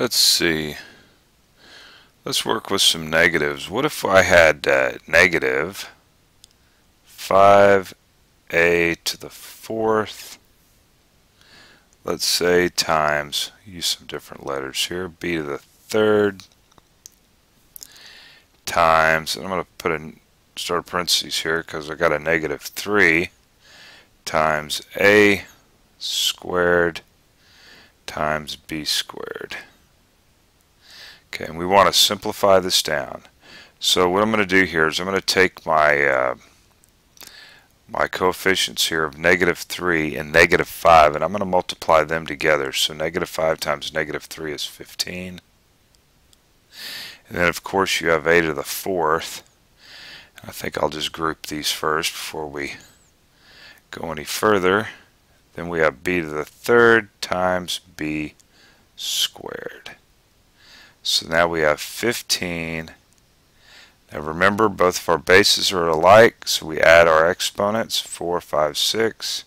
Let's see. Let's work with some negatives. What if I had uh, negative 5a to the fourth, let's say times, use some different letters here, b to the third times, and I'm going to put a start parentheses here because I got a negative 3 times a squared times b squared. Okay, and we want to simplify this down. So what I'm going to do here is I'm going to take my uh, my coefficients here of negative 3 and negative 5 and I'm going to multiply them together. So negative 5 times negative 3 is 15. And then of course you have a to the fourth. I think I'll just group these first before we go any further. Then we have b to the third times b squared. So now we have 15. Now remember both of our bases are alike, so we add our exponents, 4, 5, 6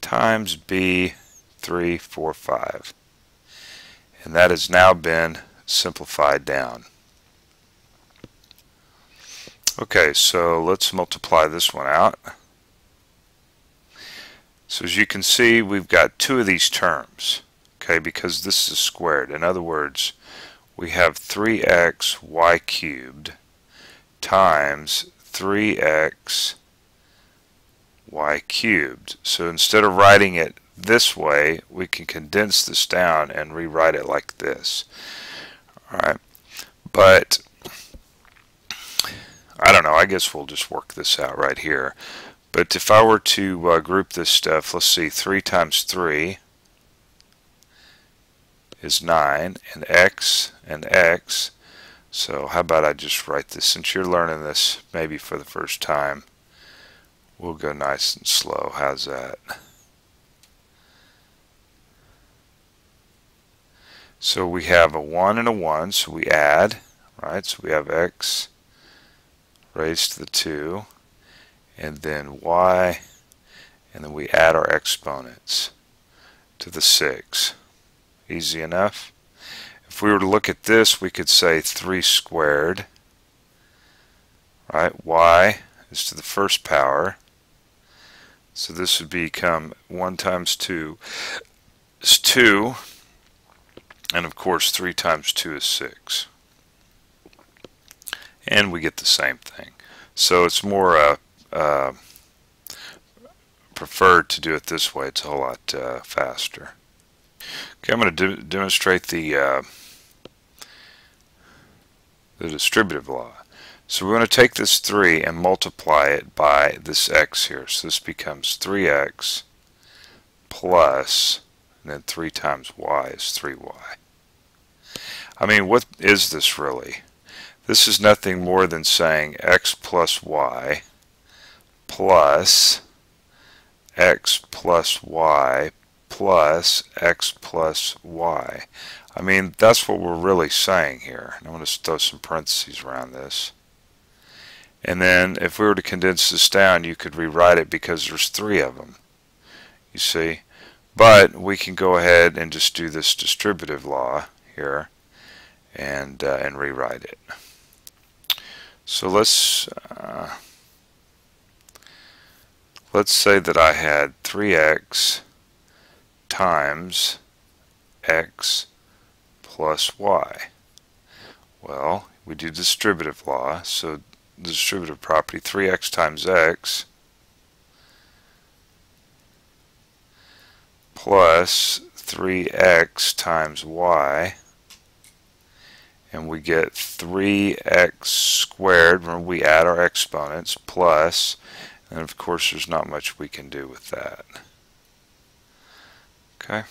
times b, 3, 4, 5. And that has now been simplified down. Okay, so let's multiply this one out. So as you can see, we've got two of these terms okay, because this is squared. In other words, we have 3x y cubed times 3x y cubed. So instead of writing it this way, we can condense this down and rewrite it like this. Alright, but I don't know, I guess we'll just work this out right here. But if I were to uh, group this stuff, let's see, 3 times 3 is 9 and x and x. So how about I just write this? Since you're learning this maybe for the first time we'll go nice and slow. How's that? So we have a 1 and a 1 so we add right? So we have x raised to the 2 and then y and then we add our exponents to the 6 Easy enough. If we were to look at this, we could say 3 squared, right? y is to the first power. So this would become 1 times 2 is 2. And of course 3 times 2 is 6. And we get the same thing. So it's more uh, uh, preferred to do it this way. It's a whole lot uh, faster. Okay, I'm going to de demonstrate the uh, the distributive law. So we're going to take this 3 and multiply it by this x here. So this becomes 3x plus, and then 3 times y is 3y. I mean, what is this really? This is nothing more than saying x plus y plus x plus y plus x plus y. I mean, that's what we're really saying here. I'm going to throw some parentheses around this. And then if we were to condense this down, you could rewrite it because there's three of them. You see? But we can go ahead and just do this distributive law here and, uh, and rewrite it. So let's uh, let's say that I had 3x times x plus y. Well, we do distributive law, so the distributive property 3x times x plus 3x times y and we get 3x squared when we add our exponents plus and of course there's not much we can do with that. Okay.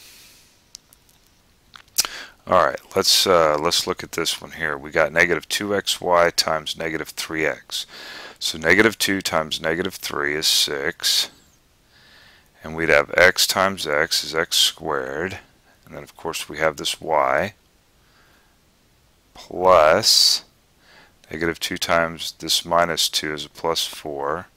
All right, let's uh, let's look at this one here. We got negative 2xy times negative 3x. So negative 2 times negative 3 is 6. And we'd have x times x is x squared. And then of course we have this y plus negative 2 times this minus 2 is a plus 4